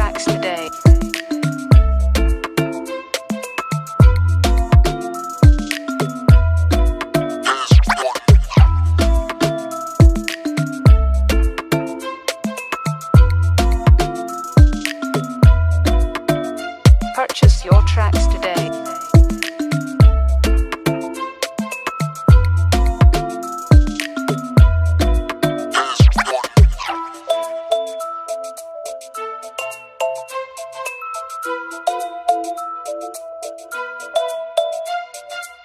Tracks today.